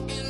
walking